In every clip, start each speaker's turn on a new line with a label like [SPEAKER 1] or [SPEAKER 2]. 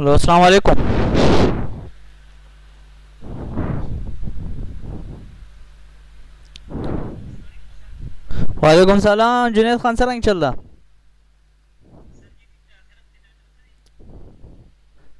[SPEAKER 1] Hello अस्सलाम वालेकुम वालेकुम सलाम जुनेद खान सर चल रहा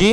[SPEAKER 1] जी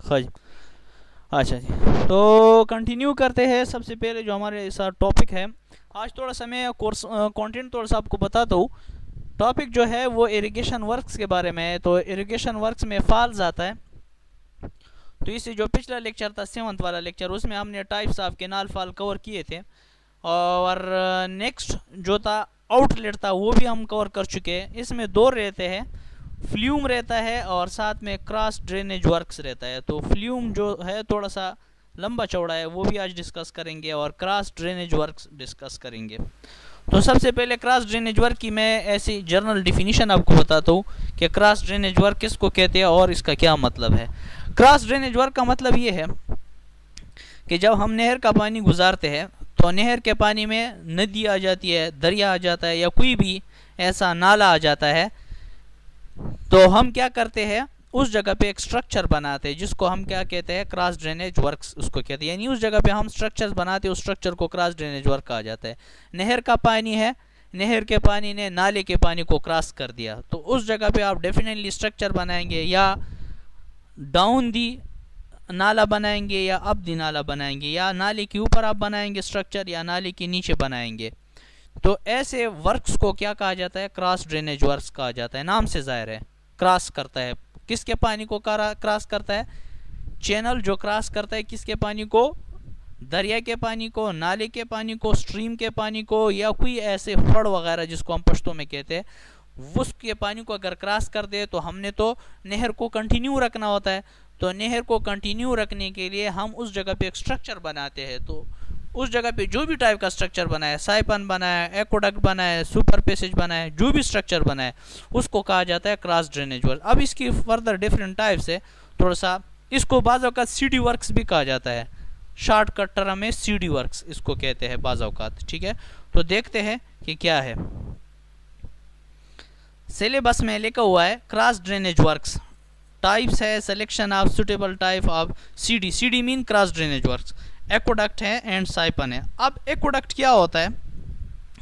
[SPEAKER 1] हाँ जी अच्छा जी तो कंटिन्यू करते हैं सबसे पहले जो हमारे साथ टॉपिक है आज थोड़ा सा मैं कोर्स कंटेंट थोड़ा सा आपको बताता हूँ टॉपिक जो है वो इरिगेशन वर्क्स के बारे में है तो इरिगेशन वर्क्स में फाल्स आता है तो इसे जो पिछला लेक्चर था सेवंथ वाला लेक्चर उसमें हमने types of canal fall cover किए थे और नेक्स्ट जो था आउटलेट था वो भी हम कवर कर चुके हैं। इसमें दो रहते हैं फ्ल्यूम रहता है और साथ में क्रॉस ड्रेनेज वर्क्स रहता है। तो फ्ल्यूम जो है थोड़ा सा लंबा चौड़ा है, वो भी आज डिस्कस करेंगे और क्रॉस ड्रेनेज वर्क्स डिस्कस करेंगे। तो सबसे पहले क्रॉस ड्रेनेज वर्क की मैं ऐसी जर्नल डिफिनीशन आपको बताता हूँ कि क्रॉस ड्रेनेज वर्क किसको कहते हैं और इसका क्या मतलब है। क्रॉस ड्रेनेज वर्क का मतलब ये है कि जब हम नहर का पानी गुजारते हैं तो नहर के पानी में नदी आ जाती है, दरिया आ जाता है या कोई भी ऐसा नाला आ जाता है तो हम क्या करते हैं, उस जगह पे एक स्ट्रक्चर बनाते हैं, जिसको हम क्या कहते हैं क्रॉस ड्रेनेज वर्क्स उसको कहते हैं। यानी उस जगह पे हम स्ट्रक्चर बनाते हैं, उस स्ट्रक्चर को क्रॉस ड्रेनेज वर्क कहा जाता है। नहर का पानी है, नहर के पानी ने नाले के पानी को क्रॉस कर दिया। तो उस जगह पे आप डेफिनेटली स्ट्रक्चर बनाएँगे या डाउन दी नाला बनाएँगे या अप दी नाला बनाएँगे, या नाले के ऊपर आप बनाएँगे स्ट्रक्चर या नाले के नीचे बनाएँगे। तो ऐसे वर्क्स को क्या कहा जाता है? क्रॉस ड्रेनेज वर्क्स कहा जाता है। नाम से ज़ाहिर है। क्रॉस करता है। किसके पानी को क्रॉस करता है? चैनल जो क्रॉस करता है किसके पानी को? दरिया के पानी को, नाले के पानी को स्ट्रीम के पानी को, या कोई ऐसे फड़ वगैरह जिसको हम पश्तों में कहते हैं, उसके पानी को अगर क्रॉस कर दे तो हमने तो नहर को कंटिन्यू रखना होता है। तो नहर को कंटिन्यू रखने के लिए हम उस जगह पे एक स्ट्रक्चर बनाते हैं। तो उस जगह पे जो भी टाइप का स्ट्रक्चर बनाया साइपन बनाया एक्ोडक्ट बनाया सुपर पैसेज बनाया, जो भी स्ट्रक्चर बनाया, उसको कहा जाता है क्रॉस ड्रेनेज वर्क अब इसकी फर्दर डिफरेंट टाइप्स है। थोड़ा सा इसको बाज़ का सी डी वर्क्स भी कहा जाता है। शॉर्टकट टर्म में सी डी वर्क्स इसको कहते हैं बाज़ ठीक है? तो देखते हैं कि क्या है। सिलेबस में लिखा हुआ है क्रॉस ड्रेनेज वर्क्स टाइप्स है selection of suitable type of C D C D mean cross drainage works aqueduct है एंड साइपन है. अब एक्ोडक्ट क्या होता है?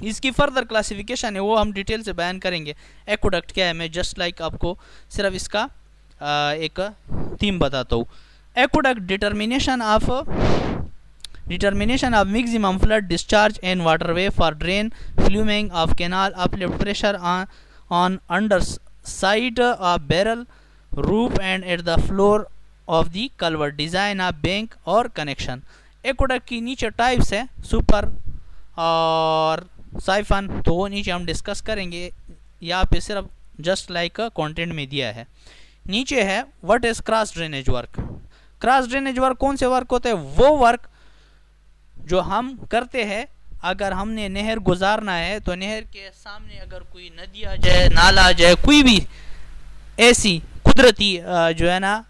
[SPEAKER 1] इसकी फर्दर क्लासिफिकेशन है वो हम डिटेल से बयान करेंगे. एक्ोडक्ट क्या है? मैं जस्ट लाइक like आपको सिर्फ़ इसका आ, एक थीम बताता हूँ. Aqueduct determination of determination of maximum flood discharge in waterway for drain fluming of canal uplift pressure on under side of barrel roof and at the floor of the culvert design of bank और connection aqueduct की नीचे types है super और siphon तो वो नीचे हम discuss करेंगे। यहाँ पे सिर्फ़ जस्ट लाइक कंटेंट में दिया है। नीचे है what is cross drainage work cross drainage work कौन से वर्क होते हैं? वो वर्क जो हम करते हैं। अगर हमने नहर गुजारना है तो नहर के सामने अगर कोई नदी आ जाए, नाला आ जाए, कोई भी ऐसी कुदरती जो है ना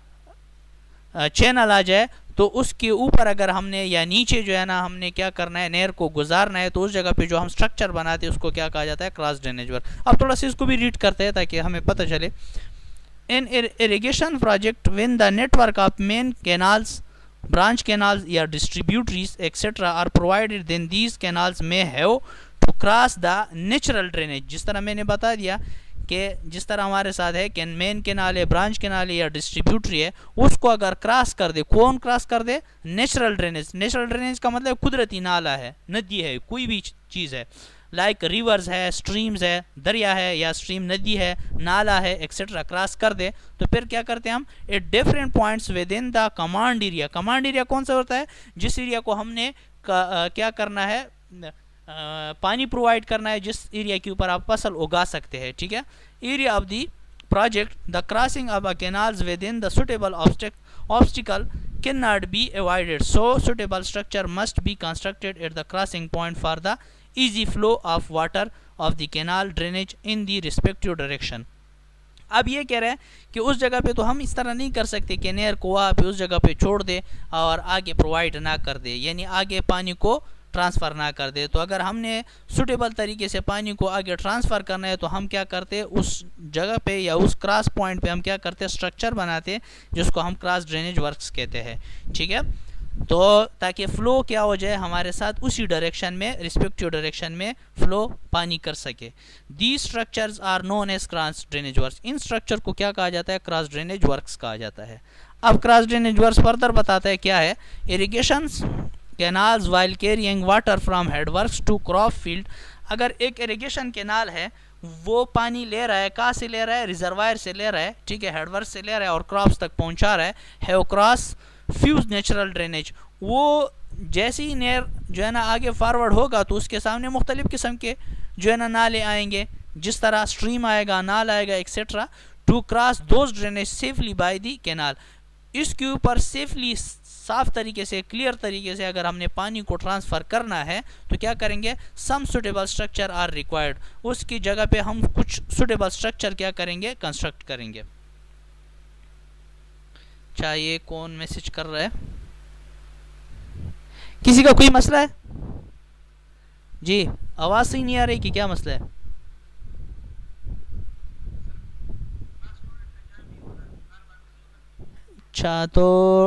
[SPEAKER 1] चैनल आ जाए तो उसके ऊपर अगर हमने, या नीचे जो है ना, हमने क्या करना है, नहर को गुजारना है तो उस जगह पे जो हम स्ट्रक्चर बनाते हैं, उसको क्या कहा जाता है क्रॉस ड्रेनेज वर्क अब थोड़ा सा इसको भी रीड करते हैं, ताकि हमें पता चले। In irrigation project within the network of main canals branch canals, या distributaries etc are provided, then these canals may have to cross जिस तरह मैंने बता दिया कि जिस तरह हमारे साथ है कि मेन केनाल है ब्रांच केनाल है या डिस्ट्रीब्यूटरी है, उसको अगर क्रॉस कर दे, कौन क्रॉस कर दे? नेचुरल ड्रेनेज नेचुरल ड्रेनेज का मतलब कुदरती नाला है, नदी है, कोई भी चीज़ है। लाइक like रिवर्स है स्ट्रीम्स है, दरिया है या स्ट्रीम नदी है, नाला है एक्सेट्रा क्रॉस कर दे। तो फिर क्या करते हैं हम? At different points within the command area command area कौन सा होता है? जिस एरिया को हमने क्या करना है? पानी प्रोवाइड करना है जिस एरिया के ऊपर आप फ़सल उगा सकते हैं, ठीक है? Area of the project the crossing of a canals within the suitable obstacle can not be avoided so suitable structure must be constructed at the crossing point for the easy flow of water of the canal drainage in the respective direction. अब ये कह रहे हैं कि उस जगह पे तो हम इस तरह नहीं कर सकते कि नहर को वहाँ पे उस जगह पे छोड़ दे और आगे प्रोवाइड ना कर दे। यानी आगे पानी को ट्रांसफ़र ना कर दे। तो अगर हमने सुटेबल तरीके से पानी को आगे ट्रांसफ़र करना है तो हम क्या करते उस जगह पे या उस क्रॉस पॉइंट पे हम क्या करते स्ट्रक्चर बनाते जिसको हम क्रॉस ड्रेनेज वर्क्स कहते हैं। ठीक है? तो ताकि फ़्लो क्या हो जाए हमारे साथ, उसी डायरेक्शन में रिस्पेक्टिव डायरेक्शन में फ़्लो पानी कर सके। The structures are known as cross drainage works in structure को क्या कहा जाता है? क्रॉस ड्रेनेज वर्क्स कहा जाता है। अब क्रॉस ड्रेनेज वर्क्स फर्दर बताता है क्या है? Irrigation canals while carrying water from headworks to crop field अगर एक इरीगेशन कैनाल है, वो पानी ले रहा है, कहाँ से ले रहा है? रिजर्वायर से ले रहा है, ठीक है हेडवर्क से ले रहा है और क्रॉप्स तक पहुँचा रहा है है क्रॉस फ्यूज नेचुरल ड्रेनेज वो जैसे ही नेर जो है ना आगे फॉरवर्ड होगा तो उसके सामने मुख्तलिफ़ किस्म के जो है ना नाले आएँगे, जिस तरह स्ट्रीम आएगा, नाल आएगा etcetera to cross those drainage safely by the canal इसके ऊपर सेफली साफ़ तरीके से क्लियर तरीके से अगर हमने पानी को ट्रांसफ़र करना है तो क्या करेंगे? Some suitable structure are required उसकी जगह पे हम कुछ सुटेबल स्ट्रक्चर क्या करेंगे? कंस्ट्रक्ट करेंगे। ये कौन मैसेज कर रहा है? किसी का कोई मसला है? जी, आवाज़ सही नहीं आ रही कि क्या मसला है? अच्छा तो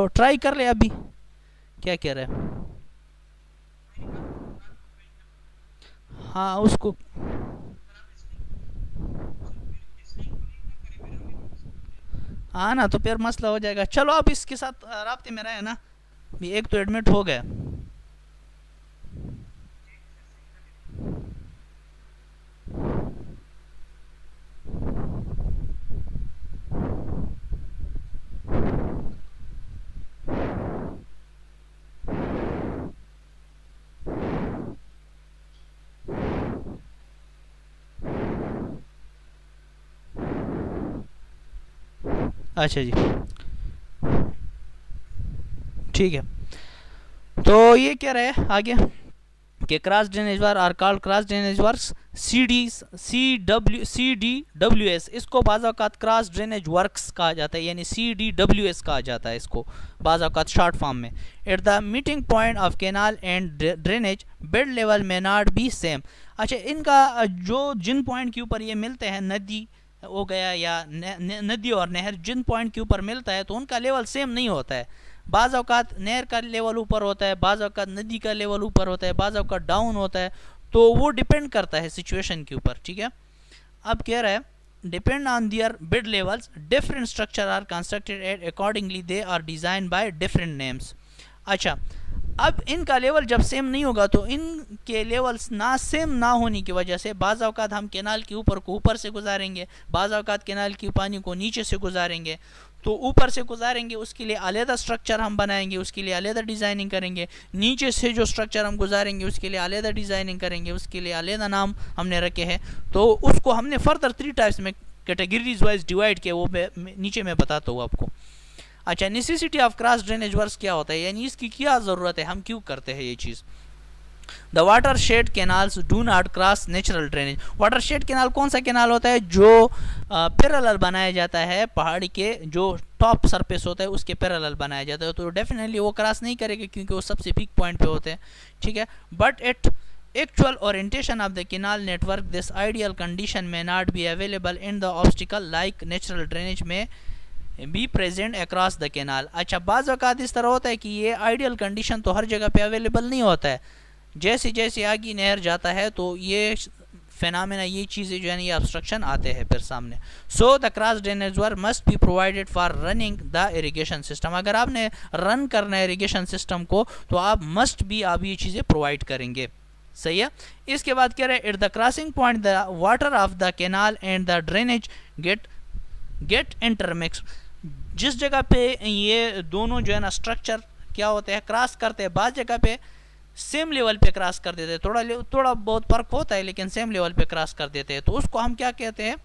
[SPEAKER 1] ट्राई कर ले अभी। क्या कह रहे हैं? उसको। हाँ ना तो फिर मसला हो जाएगा। चलो आप इसके साथ रबते में रहे ना। भी एक तो एडमिट हो गया। अच्छा जी। ठीक है। तो ये क्या रहे आगे? कि cross drainage war are called cross drainage works C D C W C D W S इसको बाज़ात क्रॉस ड्रेनेज वर्क्स कहा जाता है, यानी सी डी डब्ल्यू एस कहा जाता है इसको बाज़ात शॉर्ट फॉर्म में। At the meeting point of canal and drainage bed level may not be same अच्छा इनका, जो जिन पॉइंट के ऊपर ये मिलते हैं, नदी हो गया या नदी और नहर जिन पॉइंट के ऊपर मिलता है तो उनका लेवल सेम नहीं होता है। बाज़ अवत नहर का लेवल ऊपर होता है, बाज़ अवकात नदी का लेवल ऊपर होता है, बाज़ अवकात डाउन होता है तो वो डिपेंड करता है सिचुएशन के ऊपर, ठीक है? अब कह रहा है depend on their bed levels different structure are constructed at accordingly they are design by different names अच्छा अब इनका लेवल जब सेम नहीं होगा तो इनके लेवल्स ना सेम ना होने की वजह से बाज़ अवत हम केनाल के ऊपर को ऊपर से गुजारेंगे, बाज़ अवत केनाल की पानी को नीचे से गुजारेंगे। तो ऊपर से गुजारेंगे, उसके लिए अलहदा स्ट्रक्चर हम बनाएँगे, उसके लिए अलहदा डिज़ाइनिंग करेंगे। नीचे से जो स्ट्रक्चर हम गुजारेंगे, उसके लिए अलहदा डिज़ाइनिंग करेंगे, उसके लिए अलहदा नाम हमने रखे हैं। तो उसको हमने फर्दर थ्री टाइप्स में कैटेगरीज वाइज डिवाइड किया, वो नीचे मैं बताता हूँ आपको। अच्छा necessity of cross drainage work क्या होता है? यानी इसकी क्या ज़रूरत है? हम क्यों करते हैं ये चीज़? The watershed canals do not cross natural drainage watershed canal कौन सा कैनाल होता है? जो पैरेलल बनाया जाता है पहाड़ी के, जो टॉप सरफेस होता है, उसके पैरल बनाया जाता है। तो डेफिनेटली वो क्रॉस नहीं करेगा क्योंकि वो सबसे पीक पॉइंट पे होते हैं। ठीक है? But at actual orientation of the canal network, this ideal condition may not be available in the obstacle like natural drainage may be present across the canal अच्छा बाज़ अवत इस तरह होता है कि ये आइडियल कंडीशन तो हर जगह पे अवेलेबल नहीं होता है। जैसे जैसे आगे नहर जाता है तो ये फेनामिना ये चीज़ें जो है ये ऑब्स्ट्रक्शन आते हैं फिर सामने। So the cross drainage were must be provided for running the irrigation system अगर आपने रन करना है इरीगेशन सिस्टम को तो आप मस्ट भी आप ये चीज़ें प्रोवाइड करेंगे। सही है? इसके बाद कह रहे हैं at the crossing point the water of the canal and the drainage get get intermix जिस जगह पे ये दोनों जो है ना स्ट्रक्चर क्या होते हैं क्रॉस करते हैं बाद जगह पे सेम लेवल पे क्रॉस कर देते हैं। थोड़ा थोड़ा बहुत फ़र्क होता है, लेकिन सेम लेवल पे क्रॉस कर देते हैं। तो उसको हम क्या कहते हैं?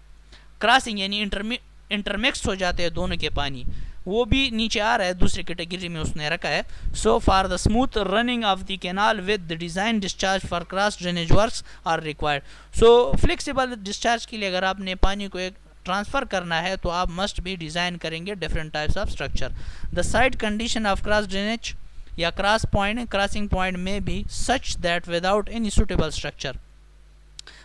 [SPEAKER 1] क्रॉसिंग यानी इंटरमी इंटरमिक्स हो जाते हैं दोनों के पानी। वो भी नीचे आ रहा है, दूसरी कैटेगरी में उसने रखा है। So for the smooth running of the canal with the design discharge for cross drainage works are required so flexible discharge के लिए अगर आपने पानी को एक ट्रांसफ़र करना है तो आप मस्ट भी डिज़ाइन करेंगे different types of structure the side condition of cross drainage या क्रॉस पॉइंट क्रॉसिंग पॉइंट में भी such that without any suitable structure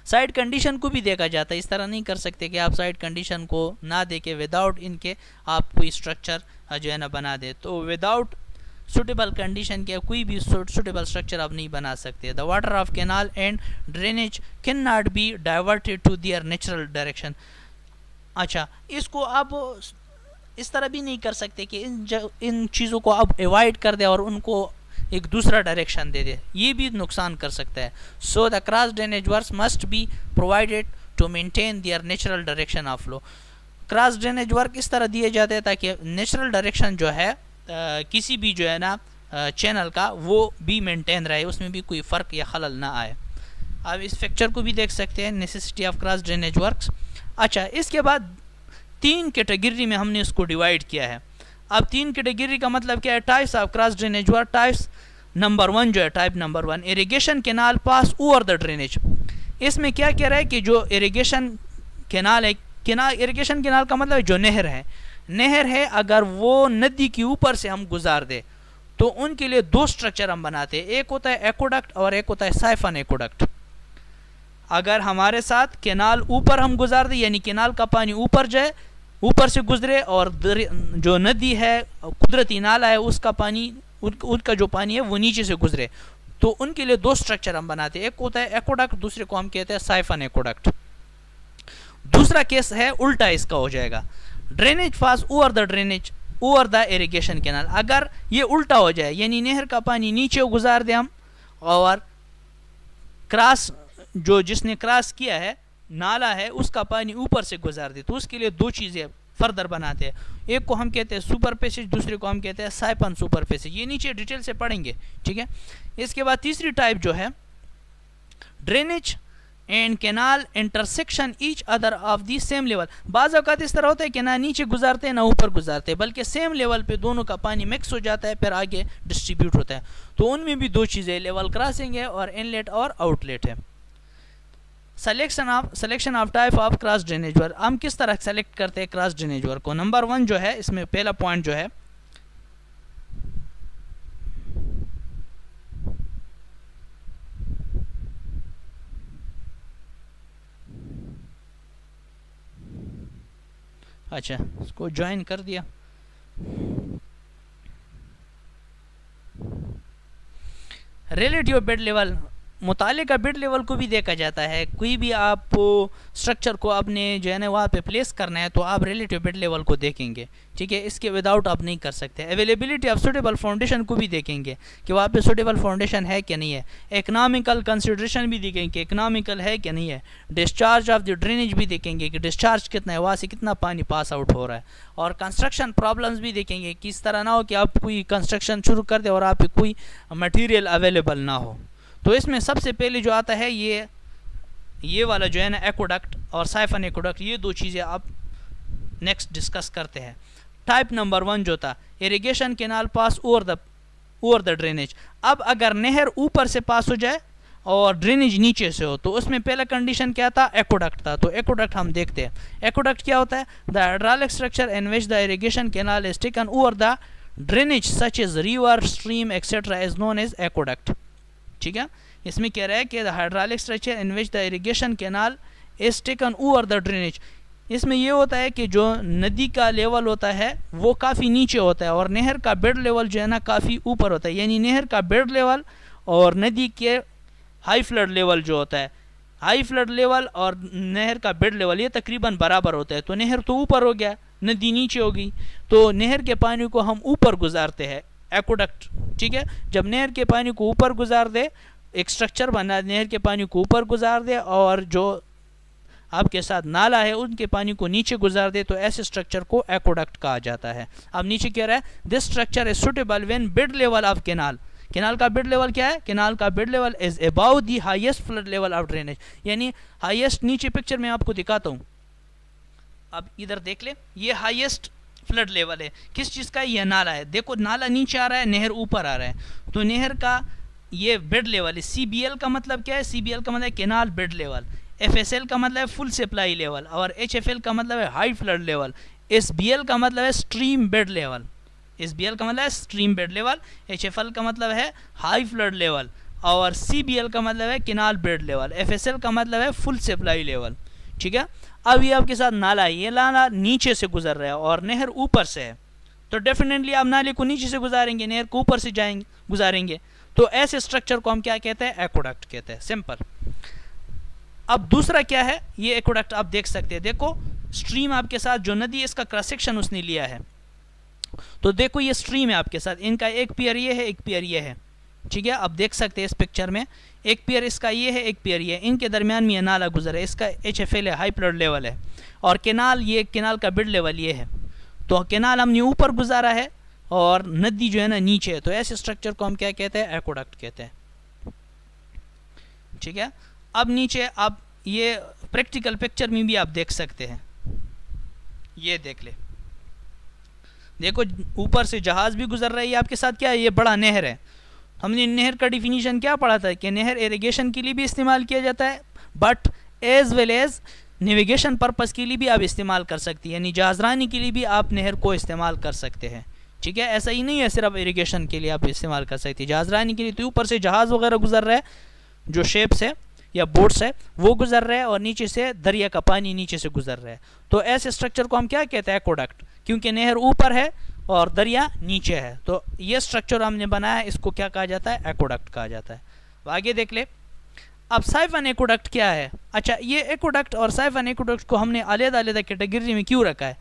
[SPEAKER 1] side condition को भी देखा जाता है। इस तरह नहीं कर सकते कि आप साइड कंडीशन को ना देके विदाउट इनके आप कोई स्ट्रक्चर जो है ना बना दे। तो विदाउट सुटेबल कंडीशन के कोई भी सुटेबल स्ट्रक्चर आप नहीं बना सकते। The water of canal and drainage can not be diverted to their natural direction अच्छा इसको आप इस तरह भी नहीं कर सकते कि इन इन चीज़ों को आप अवॉइड कर दे और उनको एक दूसरा डायरेक्शन दे दे। ये भी नुकसान कर सकता है। So the cross drainage works must be provided to maintain their natural direction of flow cross drainage work इस तरह दिए जाते हैं ताकि नेचुरल डायरेक्शन जो है आ, किसी भी जो है ना चैनल का वो भी मेंटेन रहे उसमें भी कोई फ़र्क या खलल ना आए। आप इस पिक्चर को भी देख सकते हैं necessity of cross drainage works अच्छा इसके बाद तीन कैटेगरी में हमने इसको डिवाइड किया है। अब तीन कैटेगरी का मतलब क्या है? Types of cross drainage work types number one जो है type number one irrigation canal pass over the drainage इसमें क्या कह रहा है कि जो इरीगेशन केनाल है केनाल इरीगेशन केनाल का मतलब जो नहर है। नहर है अगर वो नदी के ऊपर से हम गुजार दें तो उनके लिए दो स्ट्रक्चर हम बनाते हैं। एक होता है एकोडक्ट और एक होता है साइफन एकोडक्ट अगर हमारे साथ केनाल ऊपर हम गुजार दें, यानी केनाल का पानी ऊपर जाए, ऊपर से गुजरे और जो नदी है, कुदरती नाला है, उसका पानी उनका जो पानी है, वो नीचे से गुजरे। तो उनके लिए दो स्ट्रक्चर हम बनाते हैं। एक होता है एकोडक्ट दूसरे को हम कहते हैं साइफन एकोडक्ट दूसरा केस है उल्टा, इसका हो जाएगा। Drainage pass over the drainage over the irrigation canal अगर ये उल्टा हो जाए, यानी नहर का पानी नीचे गुजार दें हम, और क्रॉस जो जिसने क्रॉस किया है, नाला है, उसका पानी ऊपर से गुजार दे तो उसके लिए दो चीज़ें फर्दर बनाते हैं। एक को हम कहते हैं सुपर पैसेज दूसरे को हम कहते हैं साइपन सुपर पैसेज ये नीचे डिटेल से पढ़ेंगे, ठीक है? इसके बाद तीसरी टाइप जो है drainage and canal intersection each other of the same level बाज़ अवत इस तरह होता है कि ना नीचे गुजारते हैं, ना ऊपर गुजारते हैं, बल्कि सेम लेवल पे दोनों का पानी मिक्स हो जाता है, फिर आगे डिस्ट्रीब्यूट होता है। तो उनमें भी दो चीज़ें लेवल क्रॉसिंग है और इनलेट और आउटलेट है। Selection of selection of type of cross drainage work हम किस तरह सेलेक्ट करते हैं क्रॉस ड्रेनेज वर्क को? नंबर वन जो है, इसमें पहला पॉइंट जो है अच्छा इसको ज्वाइन कर दिया। रिलेटिव बेड लेवल मुताले का बिड लेवल को भी देखा जाता है। कोई भी आप स्ट्रक्चर को अपने जो है ना वहाँ पे प्लेस करना है तो आप रिलेटिव बिड लेवल को देखेंगे। ठीक है? इसके विदाउट आप नहीं कर सकते। अवेलेबिलिटी ऑफ़ सुटेबल फाउंडेशन को भी देखेंगे कि वहाँ पे सुटेबल फाउंडेशन है कि नहीं है। इकनॉमिकल कंसिड्रेशन भी देखेंगे इकनॉमिकल है कि नहीं है। डिस्चार्ज ऑफ़ द ड्रेनेज भी देखेंगे कि डिस्चार्ज कितना है, वहाँ से कितना पानी पास आउट हो रहा है। और कंस्ट्रक्शन प्रॉब्लम्स भी देखेंगे कि इस तरह ना हो कि आप कोई कंस्ट्रक्शन शुरू कर दे और आप कोई मटीरियल अवेलेबल ना हो। तो इसमें सबसे पहले जो आता है ये ये वाला जो है ना एकोडक्ट और साइफन एकोडक्ट ये दो चीज़ें आप नेक्स्ट डिस्कस करते हैं। टाइप नंबर वन जो था irrigation canal pass over the over the drainage अब अगर नहर ऊपर से पास हो जाए और ड्रेनेज नीचे से हो तो उसमें पहला कंडीशन क्या था? एकोडक्ट था। तो एकोडक्ट हम देखते हैं। एकोडक्ट क्या होता है? The hydraulic structure in which the irrigation canal is taken over the drainage such is river stream etcetera is known as aqueduct ठीक है? इसमें कह रहा है कि the hydraulic structure in which the irrigation canal is taken over the drainage इसमें यह होता है कि जो नदी का लेवल होता है, वो काफ़ी नीचे होता है और नहर का बेड लेवल जो है ना, काफ़ी ऊपर होता है। यानी नहर का बेड लेवल और नदी के हाई फ्लड लेवल जो होता है। हाई फ्लड लेवल और नहर का बेड लेवल ये तकरीबन बराबर होता है। तो नहर तो ऊपर हो गया, नदी नीचे होगी। तो नहर के पानी को हम ऊपर गुजारते हैं। एक्ोडक्ट ठीक है? जब नहर के पानी को ऊपर गुजार दे, एक स्ट्रक्चर बना, नहर के पानी को ऊपर गुजार दे और जो आपके साथ नाला है, उनके पानी को नीचे गुजार दे तो ऐसे स्ट्रक्चर को एक्ोडक्ट कहा जाता है। अब नीचे कह रहा है this structure is suitable when bed level of canal canal का बिड लेवल क्या है? केनाल का bed level is above the highest flood level of drainage यानी हाईएस्ट नीचे पिक्चर में आपको दिखाता हूँ। अब इधर देख ले, ये हाईएस्ट फ्लड लेवल है। किस चीज़ का? यह नाला है। देखो, नाला नीचे आ रहा है, नहर ऊपर आ रहा है। तो नहर का ये बेड लेवल है। सीबीएल का मतलब क्या है? सीबीएल का मतलब केनाल बेड लेवल एफएसएल का मतलब है फुल सप्लाई लेवल और एचएफएल का मतलब है हाई फ्लड लेवल एसबीएल का मतलब है स्ट्रीम बेड लेवल एसबीएल का मतलब है स्ट्रीम बेड लेवल एचएफएल का मतलब है हाई फ्लड लेवल और सीबीएल का मतलब है केनाल बेड लेवल एफएसएल का मतलब है फुल सप्लाई लेवल ठीक है? अब ये आपके साथ नाला है, ये नाला नीचे से गुजर रहा है और नहर ऊपर से है। तो डेफिनेटली आप नाले को नीचे से गुजारेंगे, नहर को ऊपर से जाएँगे, गुजारेंगे। तो ऐसे स्ट्रक्चर को हम क्या कहते हैं? एक्ोडक्ट कहते हैं। सिंपल अब दूसरा क्या है? ये एक्ोडक्ट आप देख सकते हैं। देखो स्ट्रीम आपके साथ, जो नदी इसका क्रॉस सेक्शन उसने लिया है। तो देखो ये स्ट्रीम है आपके साथ। इनका एक पियर ये है, एक पियर ये है। ठीक है, आप देख सकते हैं इस पिक्चर में। एक पेयर इसका ये है, एक पेयर ये। इनके दरमियान में ये नाला गुजर है। इसका एच एफ़ एल है हाई ब्लड लेवल है। और केनाल ये, केनाल का बिड लेवल ये है। तो केनाल हमने ऊपर गुजारा है और नदी जो है ना नीचे है। तो ऐसे स्ट्रक्चर को हम क्या कहते हैं? एकोडक्ट कहते हैं। ठीक है? अब नीचे आप ये प्रैक्टिकल पिक्चर में भी आप देख सकते हैं। ये देख ले। देखो, ऊपर से जहाज़ भी गुजर रही है। आपके साथ क्या है? ये बड़ा नहर है। हमने नहर का डिफिनीशन क्या पढ़ा था? कि नहर इरीगेशन के लिए भी इस्तेमाल किया जाता है but as well as navigation purpose के लिए भी आप इस्तेमाल कर सकती हैं, यानी जहाजरानी के लिए भी आप नहर को इस्तेमाल कर सकते हैं। ठीक है? ऐसा ही नहीं है, सिर्फ़ इरीगेशन के लिए आप इस्तेमाल कर सकते हैं। जहाजरानी के लिए तो ऊपर से जहाज़ वगैरह गुजर रहा है, जो शेप्स है या बोट्स है, वो गुजर रहा है और नीचे से दरिया का पानी नीचे से गुजर रहा है। तो ऐसे स्ट्रक्चर को हम क्या कहते हैं? एक्ोडक्ट क्योंकि नहर ऊपर है और दरिया नीचे है। तो ये स्ट्रक्चर हमने बनाया इसको क्या कहा जाता है? एक्ोडक्ट कहा जाता है। आगे देख ले। अब साइफन एक्ोडक्ट क्या है? अच्छा ये एक्ोडक्ट और साइफन एक्ोडक्ट को हमने अलहदा अलहदा कैटेगरी में क्यों रखा है?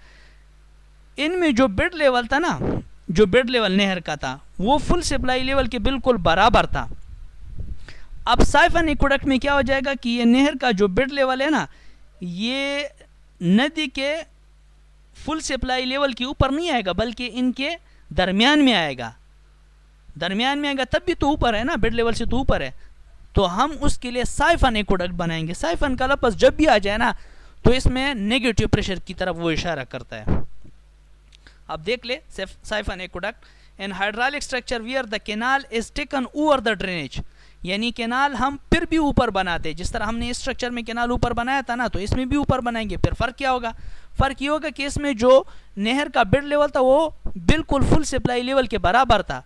[SPEAKER 1] इनमें जो बेड लेवल था ना, जो बेड लेवल नहर का था, वो फुल सप्लाई लेवल के बिल्कुल बराबर था। अब साइफन एक्ोडक्ट में क्या हो जाएगा कि ये नहर का जो बेड लेवल है ना, ये नदी के फुल सप्लाई लेवल के ऊपर नहीं आएगा, बल्कि इनके दरमियान में आएगा। दरमियान में आएगा, तब भी तो ऊपर है ना बेड लेवल से तो ऊपर है। तो हम उसके लिए साइफन एक्ोडक्ट बनाएँगे। साइफन का लफज जब भी आ जाए ना तो इसमें नेगेटिव प्रेशर की तरफ़ वो इशारा करता है। अब देख ले siphon aqueduct in hydraulic structure where the canal is taken over the drainage यानी केनाल हम फिर भी ऊपर बनाते जिस तरह हमने इस स्ट्रक्चर में केनाल ऊपर बनाया था ना तो इसमें भी ऊपर बनाएँगे। फिर फ़र्क क्या होगा? फ़र्क ये होगा कि इसमें जो नहर का बेड लेवल था, वो बिल्कुल फुल सप्लाई लेवल के बराबर था।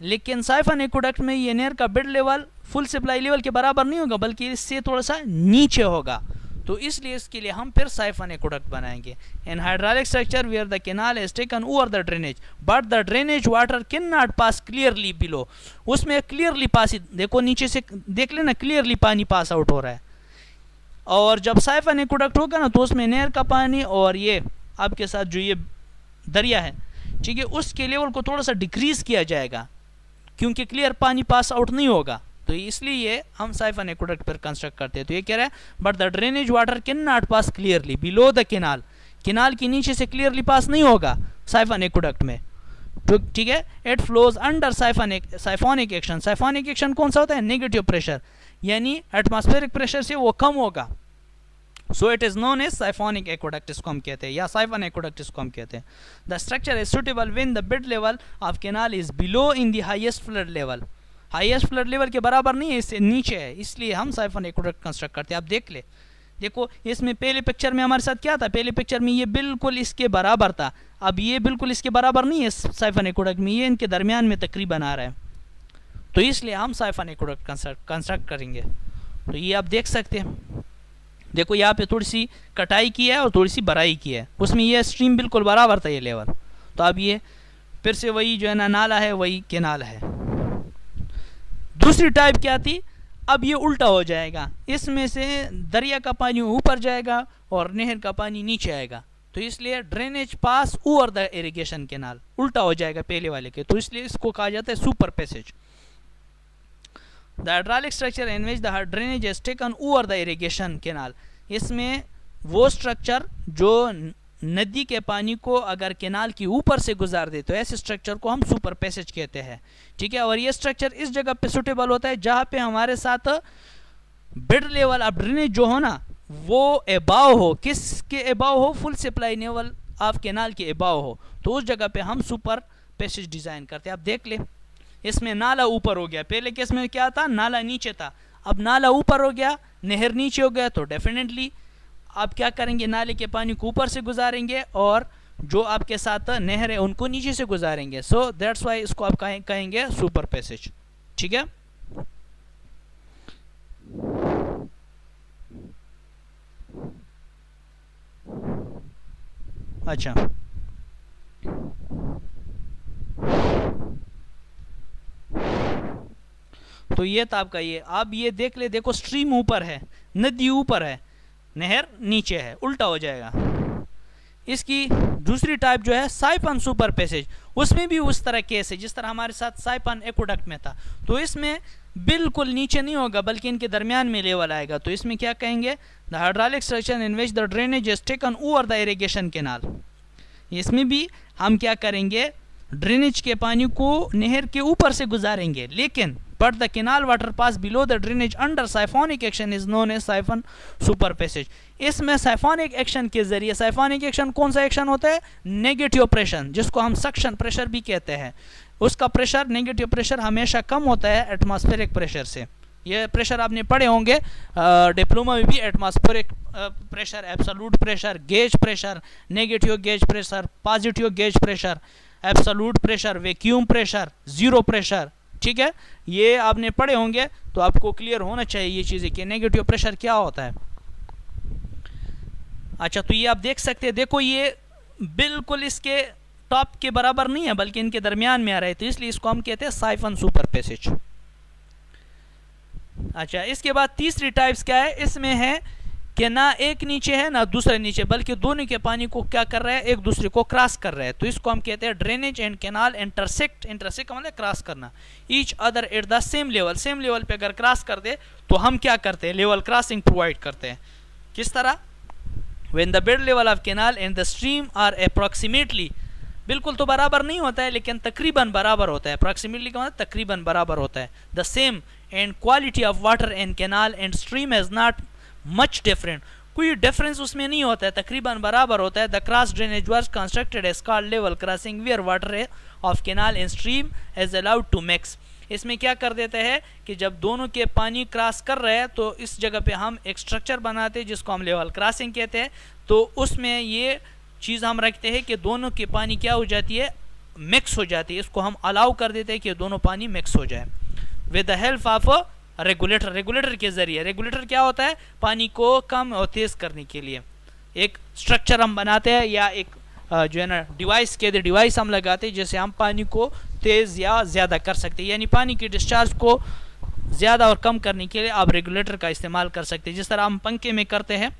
[SPEAKER 1] लेकिन साइफन एक्ोडक्ट में ये नहर का bed level full supply level के बराबर नहीं होगा, बल्कि इससे थोड़ा सा नीचे होगा। तो इसलिए इसके लिए हम फिर साइफन एक्ोडक्ट बनाएँगे। In hydraulic structure where the canal is taken over the drainage but the drainage water can not pass clearly below उसमें क्लियरली पास देखो नीचे से, देख लेना क्लियरली पानी पास आउट हो रहा है। और जब साइफन एक्ोडक्ट होगा ना तो उसमें नहर का पानी और ये आपके साथ जो ये दरिया है, ठीक है, उसके लेवल को थोड़ा सा डिक्रीज किया जाएगा, क्योंकि क्लियर पानी पास आउट नहीं होगा। तो इसलिए ये हम साइफन एक्ोडक्ट पर कंस्ट्रक्ट करते हैं। तो ये कह रहा है but the drainage water can not pass clearly below the canal canal के नीचे से क्लियरली पास नहीं होगा साइफन एक्ोडक्ट में। तो ठीक है it flows under siphon siphonic action siphonic action कौन सा होता है? नेगेटिव प्रेशर यानी एटमॉस्फेरिक प्रेशर से वो कम होगा। So it is known as siphonic aqueduct इसको हम कहते हैं, या साइफन एक्वाडक्ट इसको हम कहते हैं। The structure is suitable when the bed level of canal is below in the highest flood level highest flood level के बराबर नहीं है, इससे नीचे है, इसलिए हम साइफन एक्वाडक्ट कंस्ट्रक्ट करते हैं। आप देख ले, देखो, इसमें पहले पिक्चर में हमारे साथ क्या था? पहले पिक्चर में ये बिल्कुल इसके बराबर था। अब ये बिल्कुल इसके बराबर नहीं है साइफन एक्वाडक्ट में, ये इनके दरमियान में तकरीबन आ रहा है। तो इसलिए हम साइफन एक्वाडक्ट कंस्ट्रक्ट करेंगे। तो ये आप देख सकते हैं। देखो यहाँ पे थोड़ी सी कटाई की है और थोड़ी सी बराई की है। उसमें ये स्ट्रीम बिल्कुल बराबर था ये लेवल तो अब ये फिर से वही जो है ना नाला है, वही केनाल है। दूसरी टाइप क्या थी? अब ये उल्टा हो जाएगा। इसमें से दरिया का पानी ऊपर जाएगा और नहर का पानी नीचे आएगा। तो इसलिए drainage pass over the irrigation canal उल्टा हो जाएगा पहले वाले के। तो इसलिए इसको कहा जाता है super passage the hydraulic structure in which the drainage is taken over the irrigation canal इसमें वो स्ट्रक्चर जो नदी के पानी को अगर केनाल की ऊपर से गुजार दे तो ऐसे स्ट्रक्चर को हम सुपर पैसेज कहते हैं। ठीक है? और ये स्ट्रक्चर इस जगह पे सुटेबल होता है जहाँ पे हमारे साथ बेड लेवल ऑफ़ ड्रेनेज जो हो ना, वो एबाव हो। किस के एबाव हो? Full supply level of canal के एबाव हो। तो उस जगह पे हम सुपर पैसेज डिज़ाइन करते हैं। आप देख ले। इसमें नाला ऊपर हो गया। पहले केस में क्या था? नाला नीचे था। अब नाला ऊपर हो गया, नहर नीचे हो गया तो डेफिनेटली आप क्या करेंगे? नाले के पानी को ऊपर से गुजारेंगे और जो आपके साथ नहर है, उनको नीचे से गुजारेंगे। सो दैट्स वाई इसको आप कहेंगे सुपर पैसेज ठीक है? अच्छा। तो ये था आपका ये। आप ये देख ले, देखो स्ट्रीम ऊपर है, नदी ऊपर है, नहर नीचे है, उल्टा हो जाएगा। इसकी दूसरी टाइप जो है साइपन सुपर पैसेज। उसमें भी उस तरह केस है, जिस तरह हमारे साथ साइपन एक्ोडक्ट में था। तो इसमें बिल्कुल नीचे नहीं होगा, बल्कि इनके दरमियान में लेवल आएगा। तो इसमें क्या कहेंगे? The hydraulic structure in which the drainage taken over the irrigation canal इसमें भी हम क्या करेंगे? ड्रेनेज के पानी को नहर के ऊपर से गुजारेंगे। लेकिन but the canal water pass below the drainage under siphonic action is known as siphon super passage इसमें साइफोनिक एक्शन के ज़रिए, साइफोनिक एक्शन कौन सा एक्शन होता है? नेगेटिव प्रेशर, जिसको हम सक्शन प्रेशर भी कहते हैं। उसका प्रेशर, नेगेटिव प्रेशर हमेशा कम होता है एटमॉस्फेरिक प्रेशर से। ये प्रेशर आपने पढ़े होंगे डिप्लोमा में भी atmospheric pressure absolute pressure, gauge pressure, negative gauge pressure, positive gauge pressure absolute pressure vacuum pressure zero pressure ठीक है? ये आपने पढ़े होंगे तो आपको क्लियर होना चाहिए ये चीज़ें कि नेगेटिव प्रेशर क्या होता है। अच्छा तो ये आप देख सकते हैं, देखो ये बिल्कुल इसके टॉप के बराबर नहीं है, बल्कि इनके दरमियान में आ रहे थे इसलिए इसको हम कहते हैं साइफन सुपर पैसेज अच्छा इसके बाद तीसरी टाइप्स क्या है? इसमें है कि ना एक नीचे है, ना दूसरे नीचे, बल्कि दोनों के पानी को क्या कर रहा है? एक दूसरे को क्रॉस कर रहा है। तो इसको हम कहते हैं drainage and canal intersect intersect का मतलब क्रॉस करना। Each other at the same level same level पे अगर क्रॉस कर दे तो हम क्या करते हैं? लेवल क्रॉसिंग प्रोवाइड करते हैं। किस तरह? When the bed level of canal and the stream are approximately बिल्कुल तो बराबर नहीं होता है, लेकिन तकरीबन बराबर होता है। अप्रॉक्सीमेटली का मतलब तकरीबन बराबर होता है। The same and quality of water and canal and stream has not much different कोई डिफरेंस उसमें नहीं होता है, तकरीबन बराबर होता है. The cross drainage works constructed as car level crossing where water of canal and stream as allowed to mix इसमें क्या कर देते हैं कि जब दोनों के पानी क्रॉस कर रहे हैं तो इस जगह पे हम एक स्ट्रक्चर बनाते हैं जिसको हम लेवल क्रॉसिंग कहते हैं. तो उसमें ये चीज़ हम रखते हैं कि दोनों के पानी क्या हो जाती है? मिक्स हो जाती है. इसको हम अलाउ कर देते हैं कि दोनों पानी मिक्स हो जाए. With the help of regulator regulator के ज़रिए। रेगुलेटर क्या होता है? पानी को कम और तेज़ करने के लिए। एक स्ट्रक्चर हम बनाते हैं या एक जो है ना डिवाइस के डिवाइस हम लगाते हैं जैसे हम पानी को तेज़ या ज़्यादा कर सकते हैं। यानी पानी की डिस्चार्ज को ज़्यादा और कम करने के लिए आप रेगुलेटर का इस्तेमाल कर सकते हैं। जिस तरह हम पंखे में करते हैं,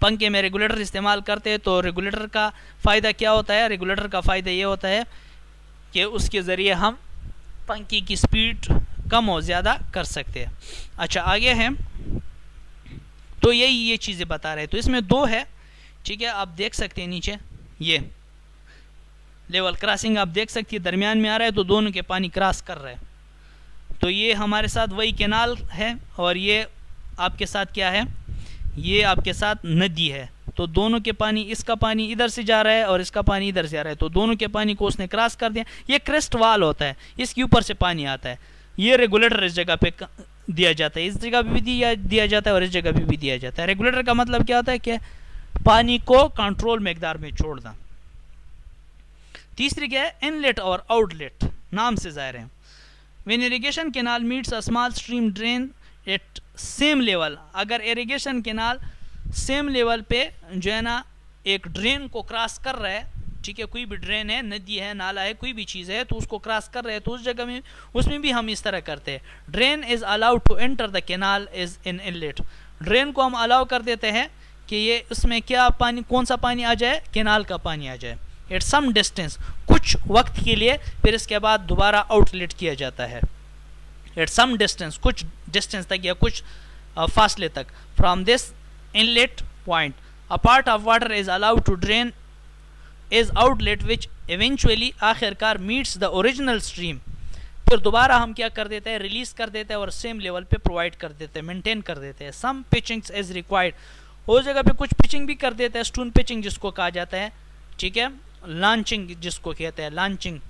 [SPEAKER 1] पंखे में रेगुलेटर इस्तेमाल करते हैं तो रेगुलेटर का फ़ायदा क्या होता है? रेगुलेटर का फ़ायदा ये होता है कि उसके ज़रिए हम पंखे की स्पीड कम और ज़्यादा कर सकते हैं। अच्छा आगे हैं। तो यही ये चीज़ें बता रहे हैं। तो इसमें दो है। ठीक है, आप देख सकते हैं नीचे। ये लेवल क्रॉसिंग आप देख सकते हैं। दरमियान में आ रहा है तो दोनों के पानी क्रॉस कर रहे हैं। तो ये हमारे साथ वही केनाल है और ये आपके साथ क्या है? ये आपके साथ नदी है। तो दोनों के पानी, इसका पानी इधर से जा रहा है और इसका पानी इधर से आ रहा है। तो दोनों के पानी को उसने क्रॉस कर दिया। ये क्रेस्ट वाल होता है। इसके ऊपर से पानी आता है। ये रेगुलेटर इस जगह पे दिया जाता है। इस जगह भी दिया दिया जाता है और इस जगह भी दिया जाता है। रेगुलेटर का मतलब क्या होता है कि पानी को कंट्रोल मकदार में छोड़ना। तीसरी क्या है? इनलेट और आउटलेट नाम से ज़ाहिर है। When irrigation canal meets a small stream drain at same level अगर इरीगेशन केनाल सेम लेवल पे जो है ना, एक ड्रेन को क्रॉस कर रहा है ठीक है, कोई भी ड्रेन है, नदी है, नाला है, कोई भी चीज़ है तो उसको क्रॉस कर रहे हैं तो उस जगह में, उसमें भी हम इस तरह करते हैं। Drain is allowed to enter the canal is in inlet drain को हम अलाउ कर देते हैं कि ये उसमें क्या पानी, कौन सा पानी आ जाए? केनाल का पानी आ जाए। एट सम डिस्टेंस कुछ वक्त के लिए, फिर इसके बाद दोबारा आउटलेट किया जाता है। एट सम डिस्टेंस कुछ डिस्टेंस तक या कुछ फासले तक। From this inlet point a part of water is allowed to drain is outlet which eventually आखिरकार मीट्स द ओरिजिनल स्ट्रीम फिर दोबारा हम क्या कर देते हैं? रिलीज़ कर देते हैं और सेम लेवल पे प्रोवाइड कर देते हैं मेंटेन कर देते हैं। सम पिचिंग्स इज़ रिक्वायर्ड उस जगह पे कुछ पिचिंग भी कर देते हैं स्टून पिचिंग जिसको कहा जाता है, ठीक है? लॉन्चिंग जिसको कहते हैं लॉन्चिंग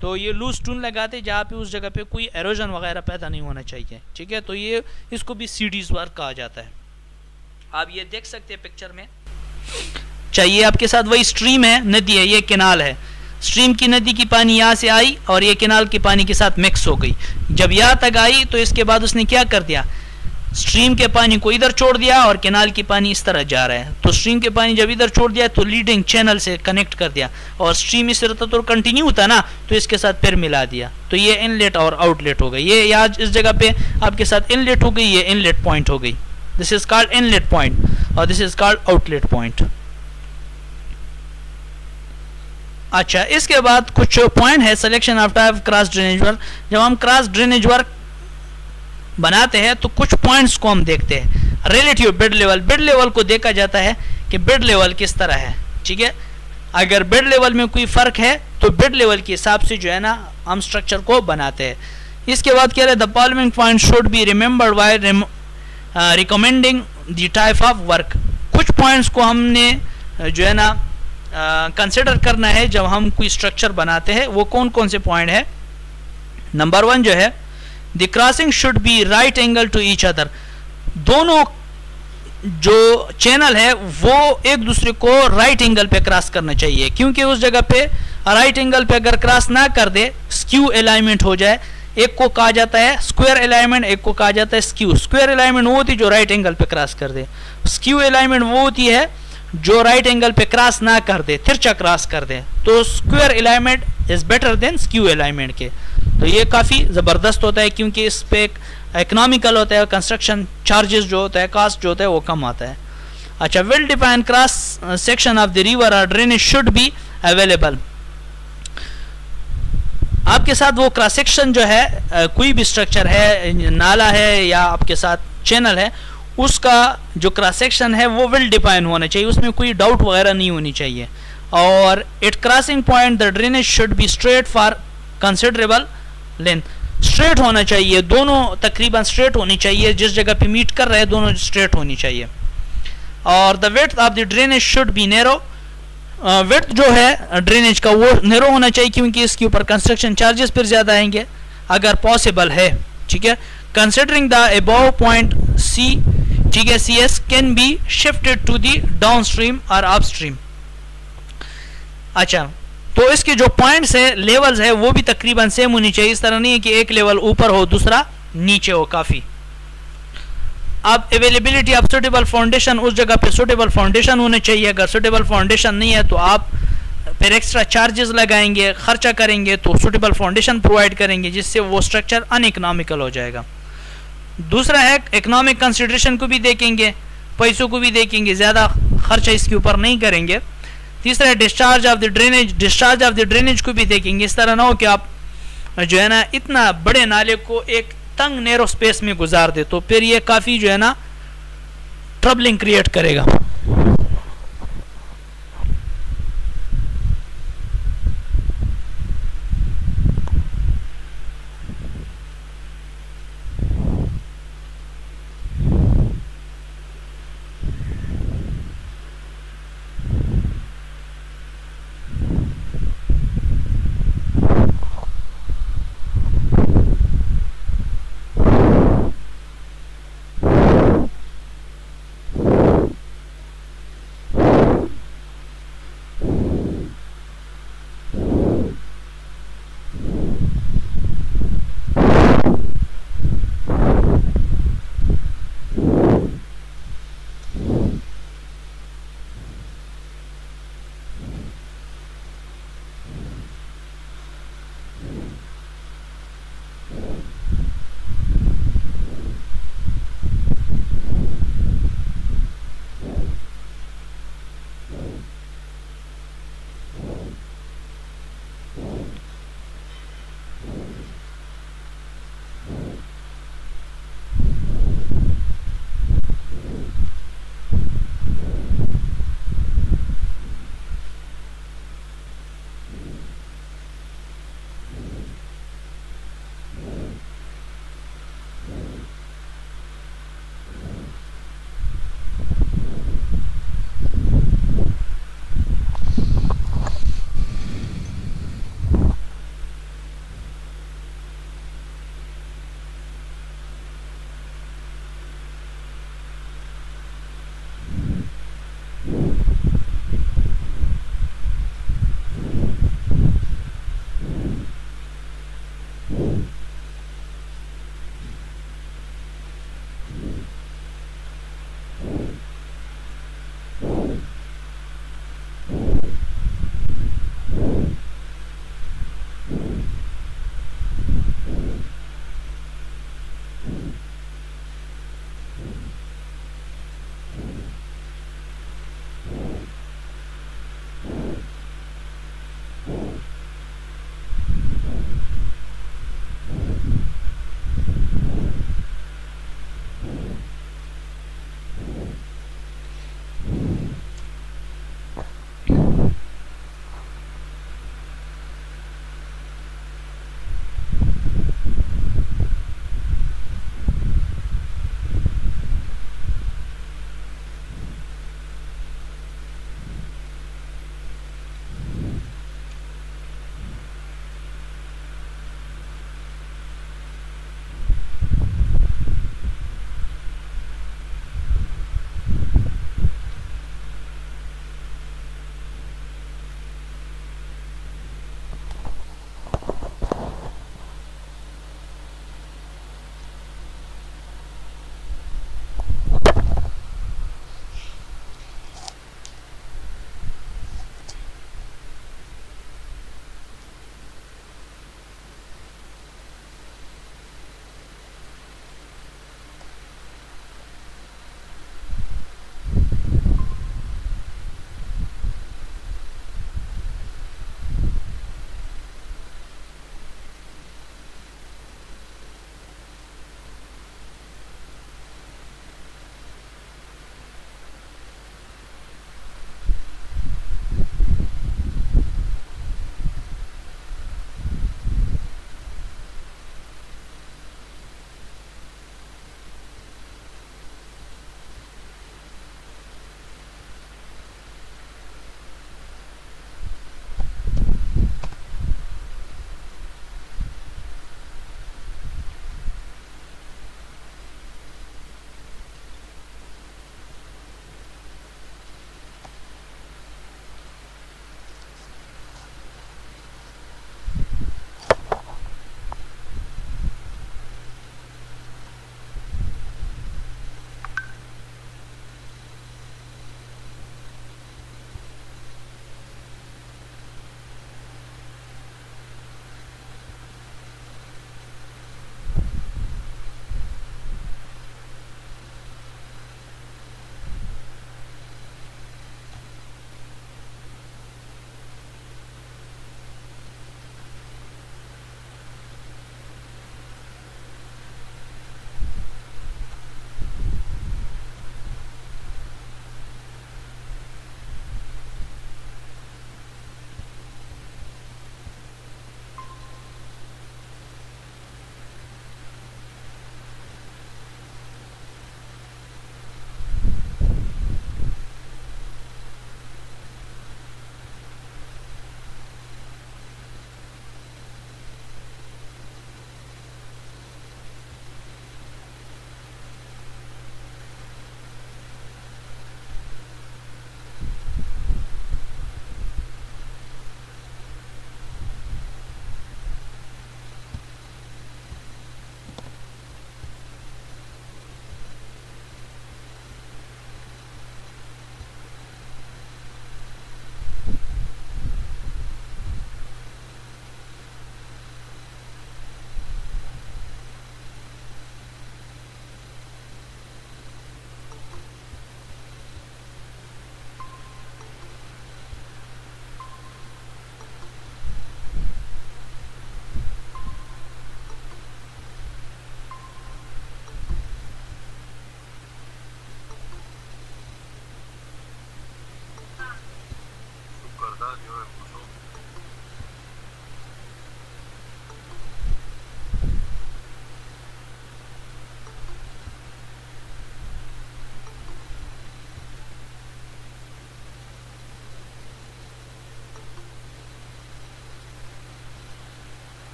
[SPEAKER 1] तो ये लूज स्टून लगाते जहाँ पे उस जगह पे कोई एरोजन वगैरह पैदा नहीं होना चाहिए, ठीक है? तो ये इसको भी सीडीज वर्क कहा जाता है। आप ये देख सकते हैं पिक्चर में। चाहिए आपके साथ वही स्ट्रीम है, नदी है, ये केनाल है। स्ट्रीम की नदी की पानी यहाँ से आई और ये केनाल के पानी के साथ मिक्स हो गई। जब यहाँ तक आई तो इसके बाद उसने क्या कर दिया? स्ट्रीम के पानी को इधर छोड़ दिया और केनाल की पानी इस तरह जा रहा है। तो स्ट्रीम के पानी जब इधर छोड़ दिया तो लीडिंग चैनल से कनेक्ट कर दिया और स्ट्रीम इस तरह तो कंटिन्यू होता ना तो इसके साथ फिर मिला दिया। तो ये इनलेट और आउटलेट हो गई। ये यहाँ इस जगह पे आपके साथ इनलेट हो गई, ये इनलेट पॉइंट हो गई। This is called inlet point और this is called outlet point अच्छा इसके बाद कुछ पॉइंट है selection type cross drainage work जब हम क्रॉस ड्रेनेज वर्क बनाते हैं तो कुछ पॉइंट्स को हम देखते हैं। Relative bed level bed level को देखा जाता है कि बेड लेवल किस तरह है। ठीक है? अगर बेड लेवल में कोई फ़र्क है तो बेड लेवल के हिसाब से जो है ना, हम स्ट्रक्चर को बनाते हैं। इसके बाद क्या है the following point should be remembered by recommending the type of work कुछ पॉइंट्स को हमने, जो है ना कंसिडर करना है जब हम कोई स्ट्रक्चर बनाते हैं, वो कौन कौन से पॉइंट है? नंबर वन जो है the crossing should be right angle to each other दोनों जो चैनल है, वो एक दूसरे को राइट एंगल पे क्रॉस करना चाहिए। क्योंकि उस जगह पे राइट एंगल पे अगर क्रॉस ना कर दे स्क्यू अलाइनमेंट हो जाए। एक को कहा जाता है स्क्वायर अलाइनमेंट एक को कहा जाता है स्क्यू स्क्वायर अलाइनमेंट वो होती है जो राइट एंगल पे क्रॉस कर दे। स्क्यू अलाइनमेंट वो होती है जो राइट एंगल पे क्रॉस ना कर दे तिरछा क्रॉस कर दे तो square alignment is better than skew alignment के। तो ये काफ़ी ज़बरदस्त होता है क्योंकि इस पे इकोनॉमिकल होता है कंस्ट्रक्शन चार्जेस जो होता है कास्ट जो होता है, वो कम आता है। अच्छा well define cross section of the river और ड्रेनेज शुड बी अवेलेबल आपके साथ वो क्रॉस सेक्शन जो है कोई भी स्ट्रक्चर है, नाला है या आपके साथ चैनल है उसका जो क्रॉस सेक्शन है, वो वेल डिफाइन होना चाहिए। उसमें कोई डाउट वगैरह नहीं होनी चाहिए। और it crossing point the drainage should be straight for considerable length straight होना चाहिए। दोनों तकरीबन स्ट्रेट होनी चाहिए। जिस जगह पे मीट कर रहे हैं, दोनों स्ट्रेट होनी चाहिए। और the width of the drainage should be narrow width जो है ड्रेनेज का, वो नेरो होना चाहिए, क्योंकि इसके ऊपर कंस्ट्रक्शन चार्जेस फिर ज़्यादा आएँगे। अगर पॉसिबल है, ठीक है? Considering the above point C ठीक है C S can be shifted to the downstream और अप स्ट्रीम अच्छा तो इसके जो पॉइंट्स है लेवल्स है, वो भी तकरीबन सेम होनी चाहिए। इस तरह नहीं है कि एक लेवल ऊपर हो, दूसरा नीचे हो, काफ़ी। अब अवेलेबिलिटी ऑफ़ सुटेबल फाउंडेशन उस जगह पे सुटेबल फाउंडेशन होने चाहिए। अगर सुटेबल फाउंडेशन नहीं है तो आप फिर एक्स्ट्रा चार्जेस लगाएँगे, खर्चा करेंगे तो सुटेबल फाउंडेशन प्रोवाइड करेंगे, जिससे वो स्ट्रक्चर अनइकनॉमिकल हो जाएगा। दूसरा है इकोनॉमिक कंसिड्रेशन को भी देखेंगे, पैसों को भी देखेंगे, ज़्यादा खर्चा इसके ऊपर नहीं करेंगे। तीसरा है discharge of the drainage discharge of the drainage को भी देखेंगे। इस तरह ना हो कि आप जो है ना, इतना बड़े नाले को एक तंग नेरो स्पेस में गुजार दे तो फिर ये काफ़ी जो है ना ट्रबलिंग क्रिएट करेगा।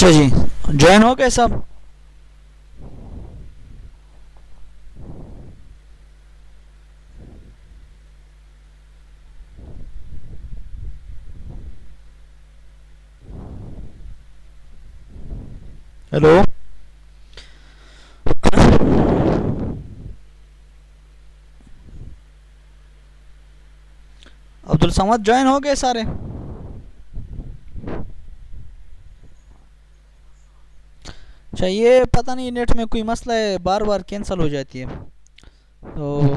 [SPEAKER 1] अच्छा जी। ज्वाइन हो गए सब? हेलो अब्दुल समद ज्वाइन हो गए सारे? अच्छा ये पता नहीं, नेट में कोई मसला है बार बार कैंसिल हो जाती है। तो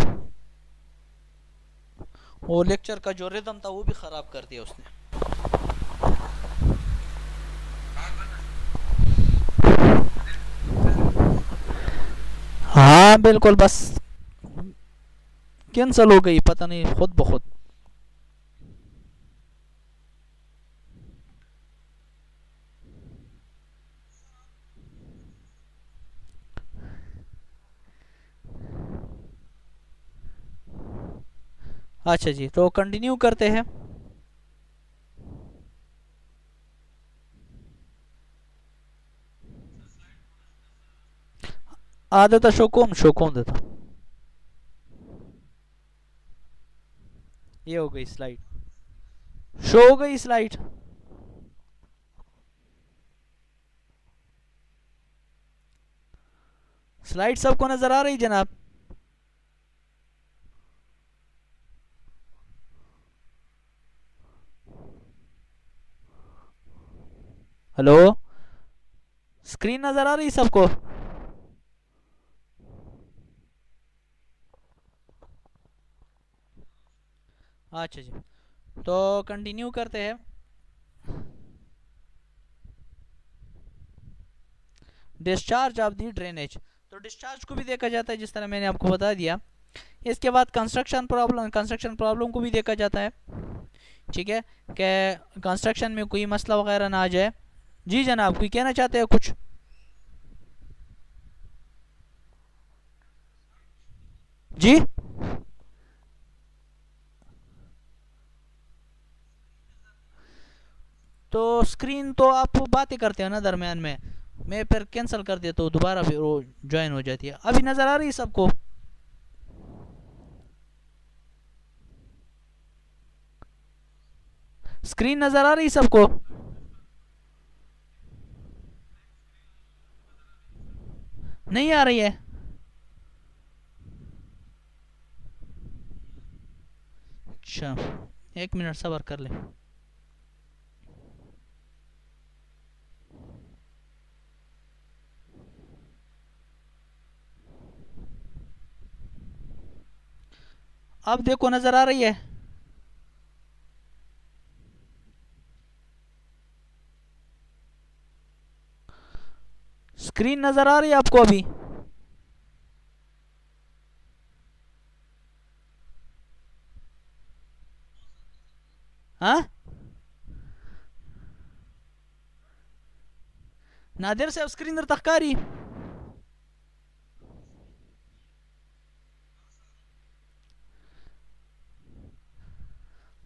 [SPEAKER 1] वो लेक्चर का जो रिदम था, वो भी ख़राब कर दिया उसने। हाँ बिल्कुल बस। कैंसिल हो गई, पता नहीं, खुद ब खुद। अच्छा जी तो कंटिन्यू करते हैं। आदत शोकोम शोकोम देता ये हो गई स्लाइड शो हो गई स्लाइड स्लाइड सबको नज़र आ रही जनाब? हेलो? स्क्रीन नज़र आ रही सबको? अच्छा जी। तो कंटिन्यू करते हैं। डिस्चार्ज ऑफ़ दी ड्रेनेज तो डिस्चार्ज को भी देखा जाता है, जिस तरह मैंने आपको बता दिया। इसके बाद कंस्ट्रक्शन प्रॉब्लम कंस्ट्रक्शन प्रॉब्लम को भी देखा जाता है। ठीक है? कि कंस्ट्रक्शन में कोई मसला वगैरह ना आ जाए। जी जनाब, कोई कहना चाहते हैं कुछ? जी? तो स्क्रीन तो आप बातें करते हो ना दरमियान में। मैं फिर कैंसिल कर देता हूँ, दोबारा फिर वो ज्वाइन हो जाती है। अभी नज़र आ रही है सबको? स्क्रीन नज़र आ रही है सबको? नहीं आ रही है। अच्छा एक मिनट, सबर कर ले। अब देखो, नज़र आ रही है। स्क्रीन नजर आ रही है आपको अभी हाँ नादिर से स्क्रीन तख्कारी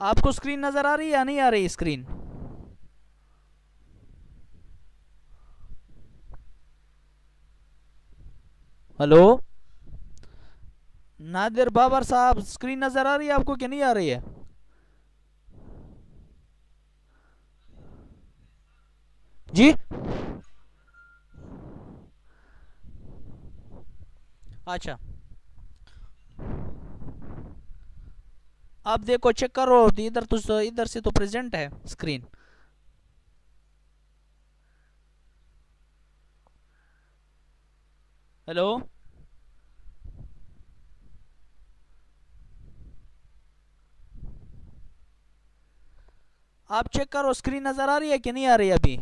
[SPEAKER 1] आपको स्क्रीन नज़र आ रही है या नहीं आ रही स्क्रीन हेलो नादिर बाबर साहब स्क्रीन नज़र आ रही है आपको कि नहीं आ रही है? जी? अच्छा। अब देखो चेक करो इधर तो इधर से तो प्रेजेंट है स्क्रीन हेलो आप चेक करो स्क्रीन नज़र आ रही है कि नहीं आ रही अभी?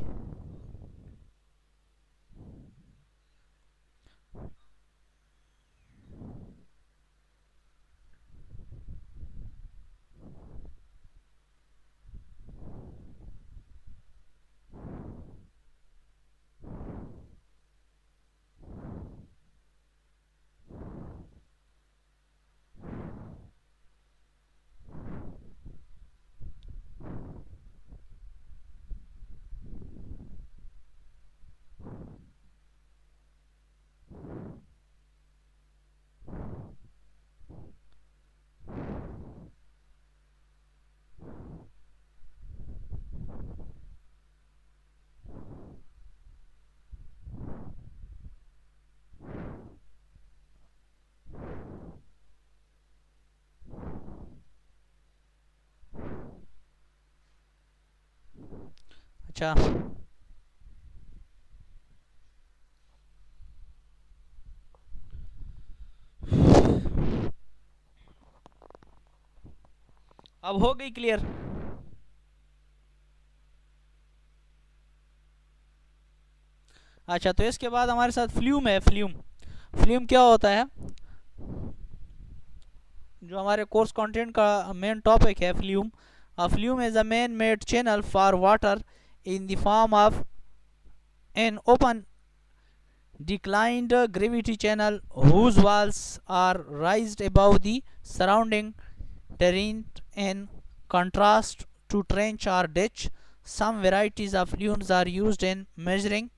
[SPEAKER 1] अच्छा। अब हो गई क्लियर अच्छा तो इसके बाद हमारे साथ फ्ल्यूम है फ्ल्यूम फ्लूम क्या होता है? जो हमारे कोर्स कंटेंट का मेन टॉपिक है flume flume is is a man-made channel for water in the form of an open declined gravity channel whose walls are raised above the surrounding terrain in contrast to trench or ditch. Some varieties of flumes are used in measuring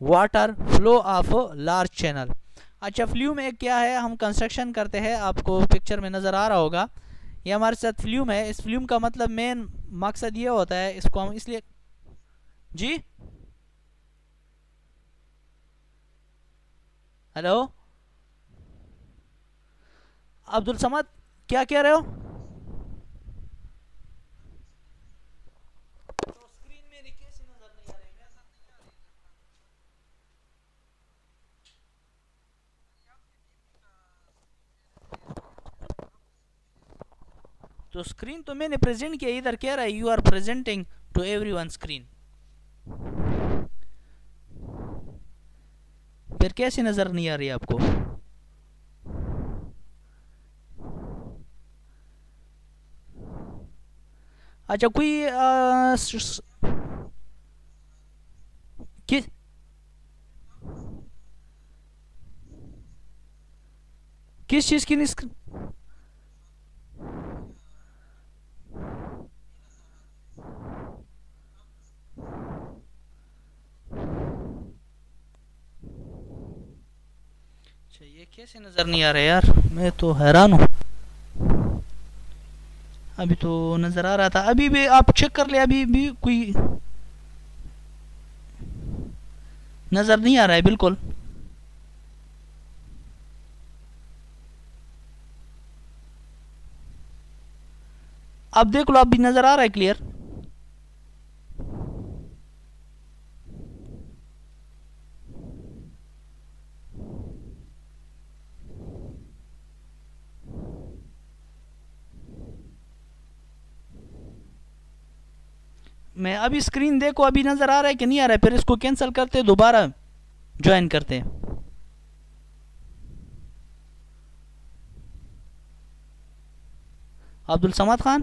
[SPEAKER 1] flow of a large channel. अच्छा flume एक क्या है हम construction करते हैं आपको picture में नज़र आ रहा होगा ये हमारे साथ फ्लूम है इस फ्लूम का मतलब मेन मकसद ये होता है इसको हम इसलिए जी? हेलो अब्दुल समद, क्या कह रहे हो? तो स्क्रीन तो मैंने प्रेजेंट किया, इधर कह रहा है you are presenting to everyone screen फिर कैसे नज़र नहीं आ रही आपको? अच्छा कोई किस किस चीज़ की कैसे नज़र नहीं आ रहा यार। मैं तो हैरान हूँ। अभी तो नज़र आ रहा था। अभी भी आप चेक कर ले, अभी भी कोई नज़र नहीं आ रहा है, बिल्कुल। अब देख लो अभी नज़र आ रहा है क्लियर मैं अभी स्क्रीन देखो, अभी नज़र आ रहा है कि नहीं आ रहा है, फिर इसको कैंसिल करते दोबारा ज्वाइन करते अब्दुल समद खान?